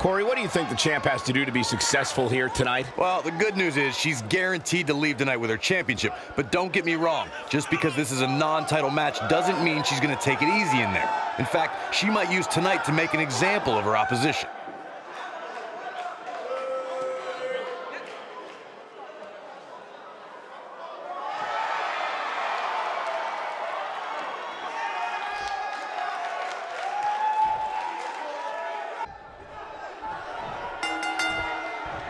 Corey, what do you think the champ has to do to be successful here tonight? Well, the good news is she's guaranteed to leave tonight with her championship. But don't get me wrong, just because this is a non-title match doesn't mean she's going to take it easy in there. In fact, she might use tonight to make an example of her opposition.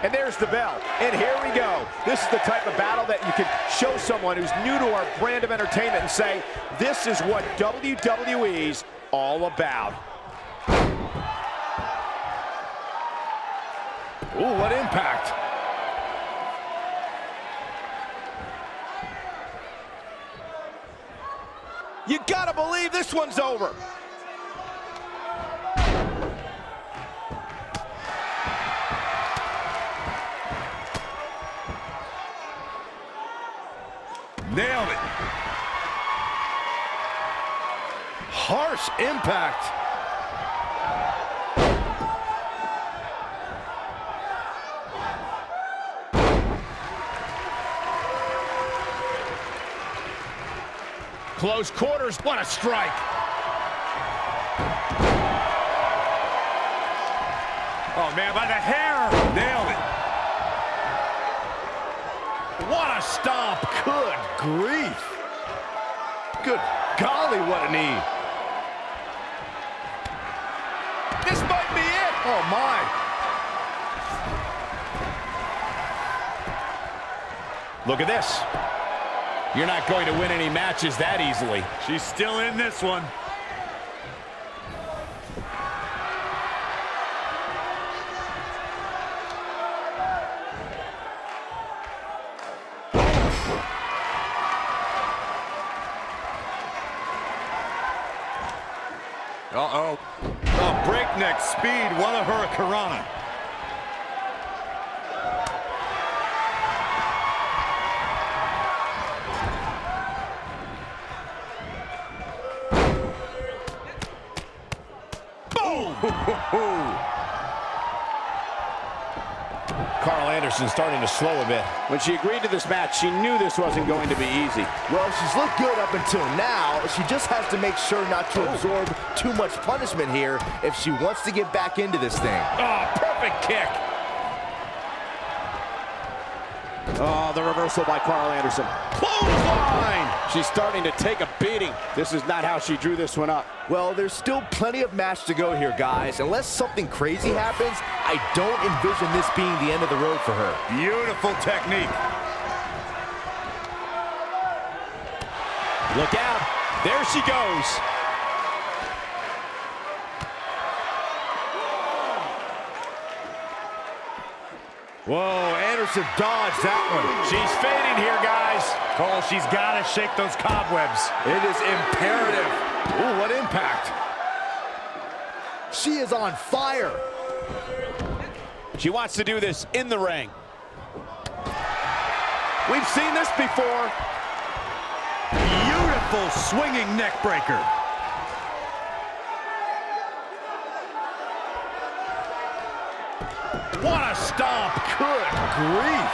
And there's the bell. And here we go. This is the type of battle that you can show someone who's new to our brand of entertainment and say, this is what WWE's all about. Ooh, what impact. You gotta believe this one's over. Harsh impact. Close quarters, what a strike. Oh, man, by the hair. Nailed it. What a stomp. Good grief. Good golly, what a knee. Oh, my. Look at this. You're not going to win any matches that easily. She's still in this one. Uh-oh. Oh, breakneck speed. What a hurricanrana. Boom! Karl Anderson starting to slow a bit. When she agreed to this match, she knew this wasn't going to be easy. Well, she's looked good up until now. She just has to make sure not to absorb too much punishment here if she wants to get back into this thing. Oh, perfect kick. Oh, the reversal by Karl Anderson. Clothesline. She's starting to take a beating. This is not how she drew this one up. Well, there's still plenty of match to go here, guys. Unless something crazy happens, I don't envision this being the end of the road for her. Beautiful technique. Look out. There she goes. Whoa, Anderson dodged that one. She's fading here, guys. Cole, she's got to shake those cobwebs. It is imperative. Ooh, what impact. She is on fire. She wants to do this in the ring. We've seen this before. Beautiful swinging neck What a stomp. Good grief.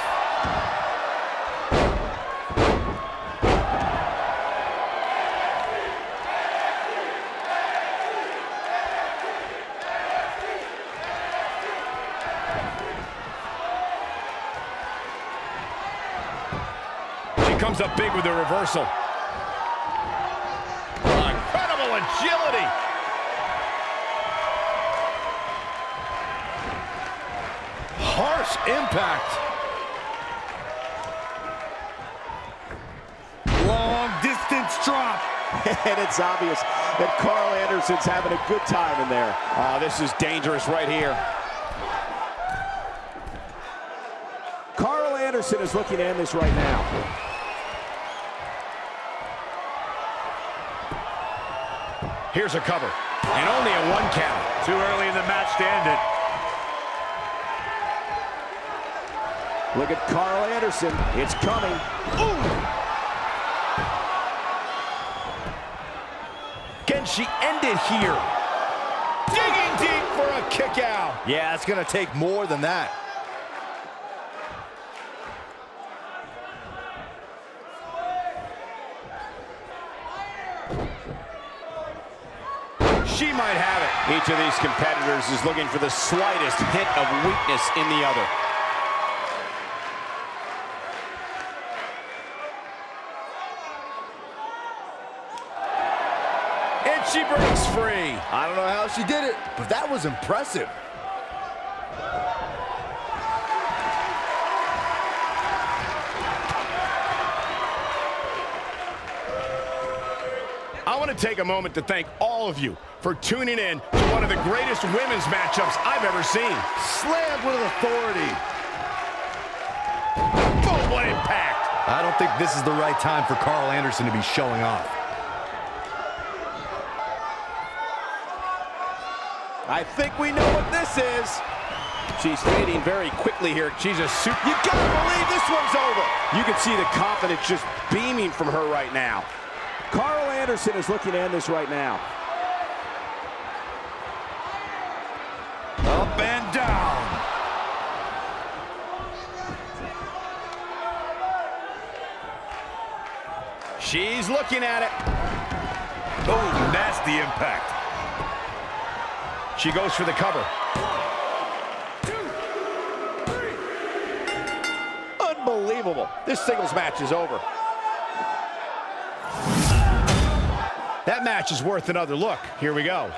She comes up big with the reversal. Incredible agility. Harsh impact. Long distance drop. and it's obvious that Karl Anderson's having a good time in there. Oh, this is dangerous right here. Karl Anderson is looking to end this right now. Here's a cover. And only a one count. Too early in the match to end it. Look at Karl Anderson. It's coming. Can she end it here? Digging deep for a kick out. Yeah, it's going to take more than that. She might have it. Each of these competitors is looking for the slightest hint of weakness in the other. She breaks free. I don't know how she did it, but that was impressive. I want to take a moment to thank all of you for tuning in to one of the greatest women's matchups I've ever seen. Slammed with authority. Boom, what impact. I don't think this is the right time for Karl Anderson to be showing off. I think we know what this is. She's fading very quickly here. She's a super. You gotta believe this one's over. You can see the confidence just beaming from her right now. Karl Anderson is looking to end this right now. Up and down. She's looking at it. Oh, nasty impact. She goes for the cover. Unbelievable. This singles match is over. That match is worth another look. Here we go.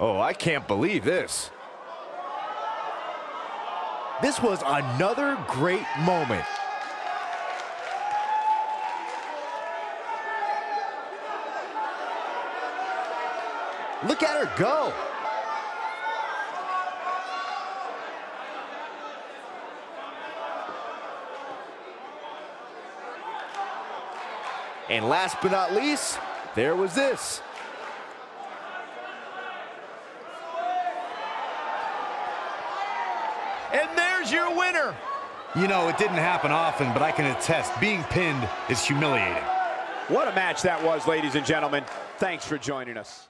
Oh, I can't believe this. This was another great moment. Look at her go. And last but not least, there was this. And there's your winner. You know, it didn't happen often, but I can attest, being pinned is humiliating. What a match that was, ladies and gentlemen. Thanks for joining us.